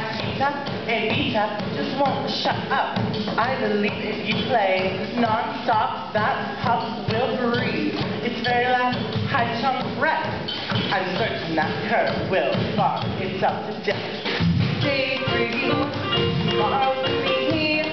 Akita Evita just won't shut up. I believe if you play non-stop, that pup will breathe. It's very loud, high chunk breath. I'm certain that curve will bark itself to death. Stay free, tomorrow will be here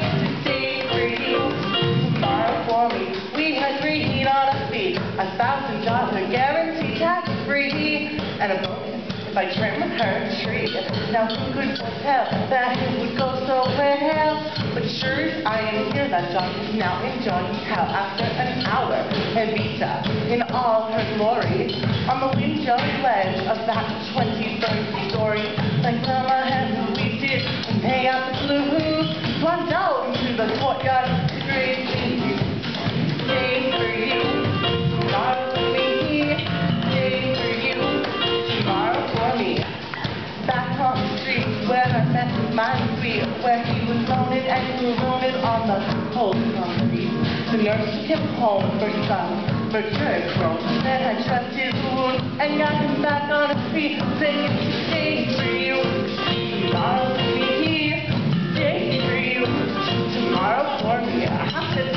stay free. Tomorrow for me, we had green on a fee, a thousand dollar guarantee tax free, and a bonus if I trim her tree. Now who could tell that it would go so well? But sure as I am here, that dog is now enjoying how after an hour, Evita, in all her glory, on the window ledge of that 23rd story, like Mama and we did, and pay out the glue, plunged out into the courtyard, Palm Street where I met my three, where he was wounded and he was loaded on the cold concrete. The nurse took him home for some return from. Then I dressed his wound and got him back on his feet, singing today for you. Tomorrow for me, today for you. Tomorrow for me, I have to